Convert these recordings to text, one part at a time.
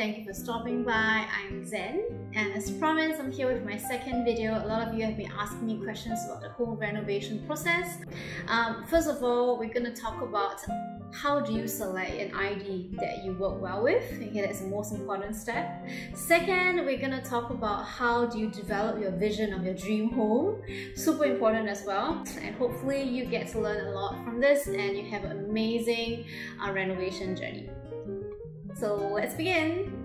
thank you for stopping by. I'm Zann and as promised I'm here with my second video. A lot of you have been asking me questions about the home renovation process. Um, first of all, we're going to talk about how do you select an ID that you work well with? Okay, that's the most important step. Second, we're gonna talk about how do you develop your vision of your dream home. Super important as well. And hopefully you get to learn a lot from this and you have an amazing uh, renovation journey. So let's begin.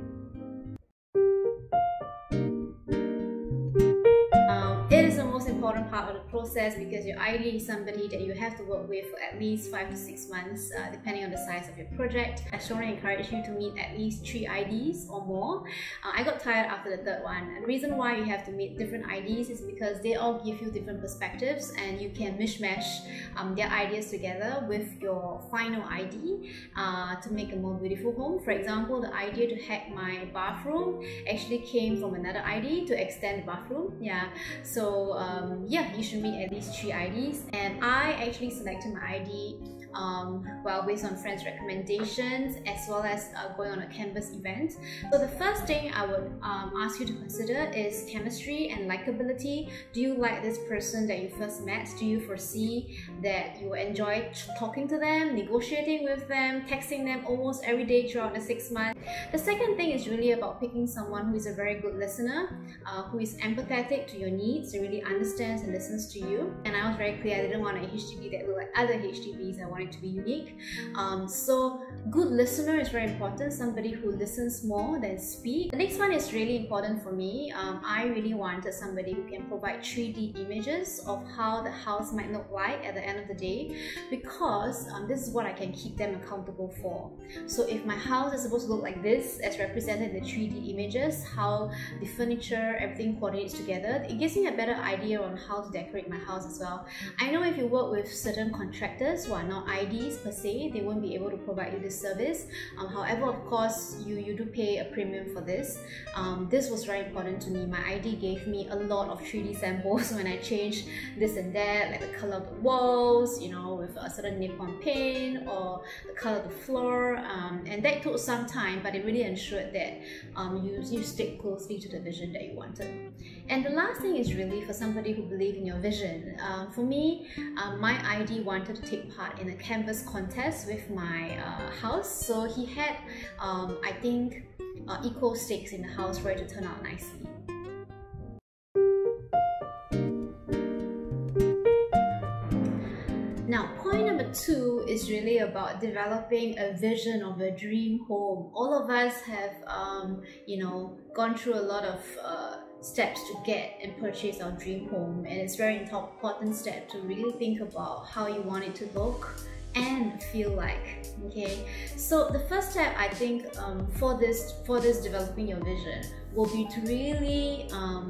Process because your ID is somebody that you have to work with for at least five to six months, uh, depending on the size of your project. I strongly encourage you to meet at least three IDs or more. Uh, I got tired after the third one. And the reason why you have to meet different IDs is because they all give you different perspectives and you can mishmash um, their ideas together with your final ID uh, to make a more beautiful home. For example, the idea to hack my bathroom actually came from another ID to extend the bathroom. Yeah, so um, yeah, you should meet at least three IDs. And I actually selected my ID um, well based on friends' recommendations as well as uh, going on a Qanvast event. So the first thing I would um, ask you to consider is chemistry and likability. Do you like this person that you first met? Do you foresee that you enjoy talking to them, negotiating with them, texting them almost every day throughout the six months? The second thing is really about picking someone who is a very good listener, uh, who is empathetic to your needs, and really understands and listens to you. And I was very clear I didn't want a HDB that looked like other HDBs. I wanted to be unique. Um, so good listener is very important, somebody who listens more than speak. The next one is really important for me. Um, I really wanted somebody who can provide 3D images of how the house might look like at the end of the day because um, this is what I can keep them accountable for. So if my house is supposed to look like this as represented in the 3D images, how the furniture, everything coordinates together, it gives me a better idea on how to decorate my house as well. I know if you work with certain contractors who are not IDs per se, they won't be able to provide you this service. Um, however, of course, you, you do pay a premium for this. Um, this was very important to me. My ID gave me a lot of 3D samples when I changed this and that, like the color of the walls, you know, with a certain Nippon paint or the color of the floor. Um, and that took some time, but it really ensured that um, you, you stick closely to the vision that you wanted. And the last thing is really for somebody who believes in your vision. Uh, for me, uh, my ID wanted to take part in a Qanvast contest with my uh, house. So he had, um, I think, uh, equal stakes in the house for it to turn out nicely. Two is really about developing a vision of a dream home. All of us have, um, you know, gone through a lot of uh, steps to get and purchase our dream home, and it's very important step to really think about how you want it to look and feel like okay so the first step i think um, for this for this developing your vision will be to really um,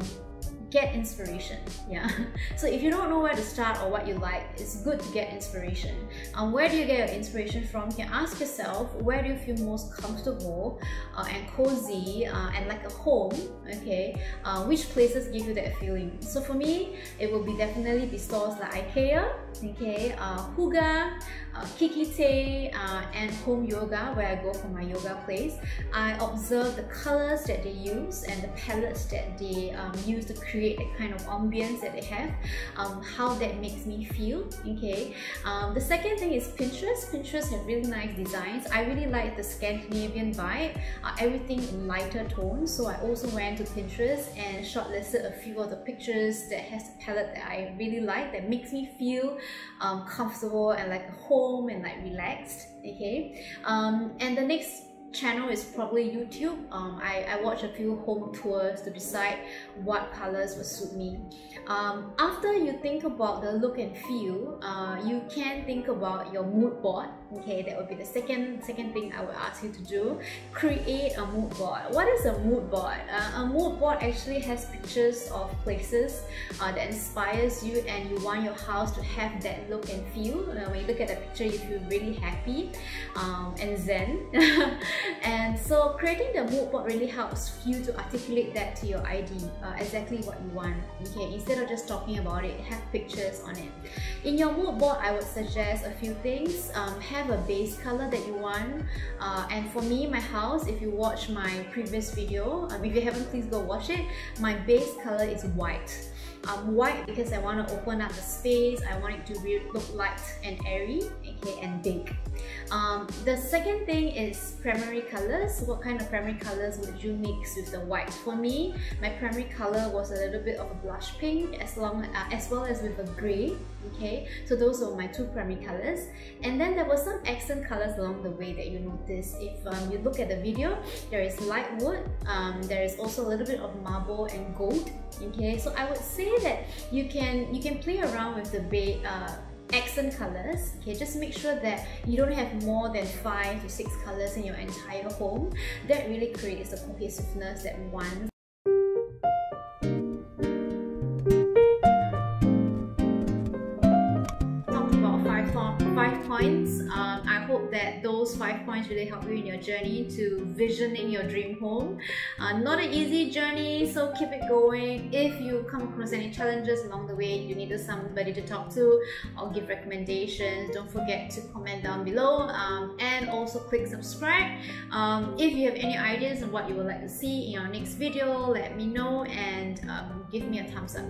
get inspiration. Yeah. So if you don't know where to start or what you like it's good to get inspiration. Um, where do you get your inspiration from? You can ask yourself where do you feel most comfortable uh, and cozy uh, and like a home okay? Uh, which places give you that feeling? So for me it will be definitely be stores like ikea okay? Uh, Hygge uh, Kikki.K uh, and home yoga where I go for my yoga place. I observe the colors that they use and the palettes that they um, use to create the kind of ambience that they have um, how that makes me feel okay? Um, the second thing is Pinterest. Pinterest have really nice designs. I really like the Scandinavian vibe uh, everything in lighter tones. So I also went to Pinterest and shortlisted a few of the pictures that has the palette that I really like that makes me feel um, comfortable and like a home home and like relaxed okay? Um, and the next channel is probably YouTube. Um, I, I watch a few home tours to decide what colors would suit me. Um, after you think about the look and feel, uh, you can think about your mood board. Okay, that would be the second second thing I would ask you to do. Create a mood board. What is a mood board? Uh, a mood board actually has pictures of places uh, that inspires you and you want your house to have that look and feel. Uh, when you look at the picture, you feel really happy um, and zen. and so creating the mood board really helps you to articulate that to your ID, uh, exactly what you want. Okay, instead of just talking about it, have pictures on it. In your mood board, I would suggest a few things. Um, have a base color that you want. Uh, and for me, my house, if you watch my previous video, um, if you haven't, please go watch it. My base color is white um, white because I want to open up the space. I want it to be, look light and airy, okay, and big. Um, the second thing is primary colors. What kind of primary colors would you mix with the white? For me, my primary color was a little bit of a blush pink as long uh, as well as with a grey. Okay, so those are my two primary colors. And then there were some accent colors along the way that you notice. If um, you look at the video, there is light wood. Um, there is also a little bit of marble and gold. Okay, so I would say that you can you can play around with the uh, accent colors okay just make sure that you don't have more than five to six colors in your entire home that really creates the cohesiveness that we want five five points. Um, I hope that those five points really help you in your journey to visioning your dream home. Uh, not an easy journey, so keep it going. If you come across any challenges along the way, you need somebody to talk to or give recommendations, don't forget to comment down below um, and also click subscribe. Um, if you have any ideas on what you would like to see in our next video, let me know and um, give me a thumbs up.